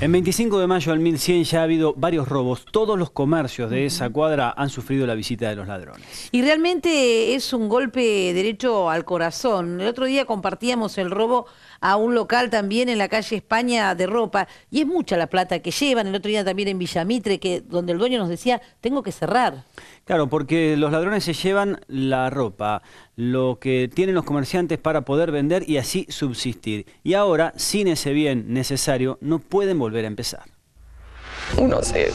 En 25 de mayo al 1100 ya ha habido varios robos. Todos los comercios de esa cuadra han sufrido la visita de los ladrones. Y realmente es un golpe derecho al corazón. El otro día compartíamos el robo a un local también en la calle España de ropa y es mucha la plata que llevan. El otro día también en Villamitre, que, donde el dueño nos decía, tengo que cerrar. Claro, porque los ladrones se llevan la ropa, lo que tienen los comerciantes para poder vender y así subsistir. Y ahora, sin ese bien necesario, no pueden volver a empezar. Uno se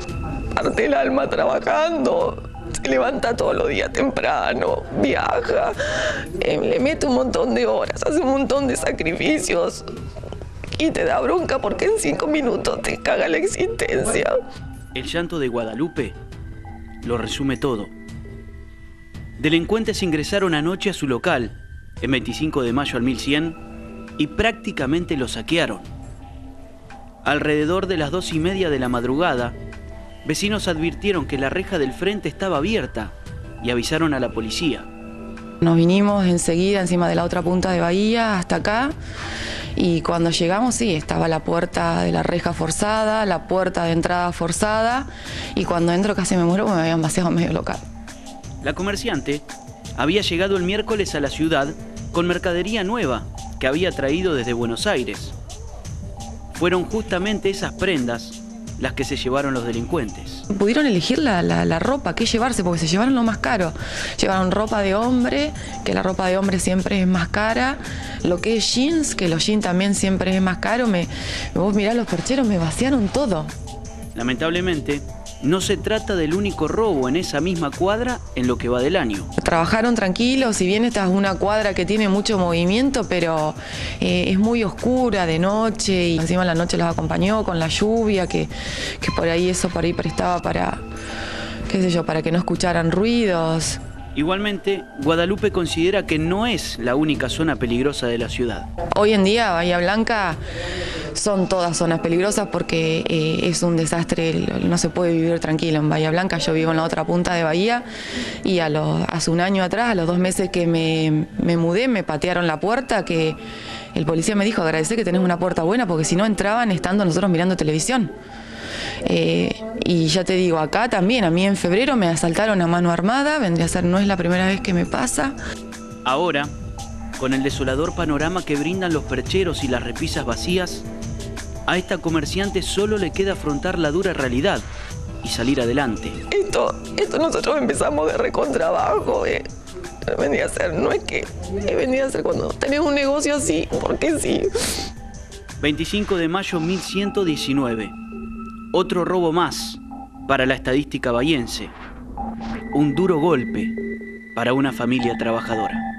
parte el alma trabajando, se levanta todos los días temprano, viaja, eh, le mete un montón de horas, hace un montón de sacrificios y te da bronca porque en cinco minutos te caga la existencia. El llanto de Guadalupe lo resume todo. Delincuentes ingresaron anoche a su local, en 25 de mayo al 1100, y prácticamente lo saquearon. Alrededor de las dos y media de la madrugada, vecinos advirtieron que la reja del frente estaba abierta y avisaron a la policía. Nos vinimos enseguida encima de la otra punta de Bahía hasta acá y cuando llegamos sí, estaba la puerta de la reja forzada, la puerta de entrada forzada y cuando entro casi me muero porque me habían vaciado medio local. La comerciante había llegado el miércoles a la ciudad con mercadería nueva que había traído desde Buenos Aires. Fueron justamente esas prendas las que se llevaron los delincuentes. Pudieron elegir la, ropa, qué llevarse, porque se llevaron lo más caro. Llevaron ropa de hombre, que la ropa de hombre siempre es más cara. Lo que es jeans, que los jeans también siempre es más caro. Me, vos mirá, los percheros me vaciaron todo. Lamentablemente, no se trata del único robo en esa misma cuadra en lo que va del año. Trabajaron tranquilos, si bien esta es una cuadra que tiene mucho movimiento, pero eh, es muy oscura de noche y encima la noche los acompañó con la lluvia, que, que por ahí eso por ahí prestaba para, qué sé yo, para que no escucharan ruidos. Igualmente, Guadalupe considera que no es la única zona peligrosa de la ciudad. Hoy en día, Bahía Blanca son todas zonas peligrosas porque eh, es un desastre, no se puede vivir tranquilo en Bahía Blanca. Yo vivo en la otra punta de Bahía y a hace un año atrás, a los dos meses que me, mudé, me patearon la puerta que el policía me dijo, agradecer que tenés una puerta buena porque si no entraban estando nosotros mirando televisión. Eh, y ya te digo, acá también, a mí en febrero me asaltaron a mano armada, vendría a ser, no es la primera vez que me pasa. Ahora, con el desolador panorama que brindan los percheros y las repisas vacías, a esta comerciante solo le queda afrontar la dura realidad y salir adelante. Esto, esto nosotros empezamos de recontrabajo, eh. Venía a ser, no es que venía a ser cuando tenés un negocio así, porque sí. 25 de mayo 1119. Otro robo más para la estadística bahiense. Un duro golpe para una familia trabajadora.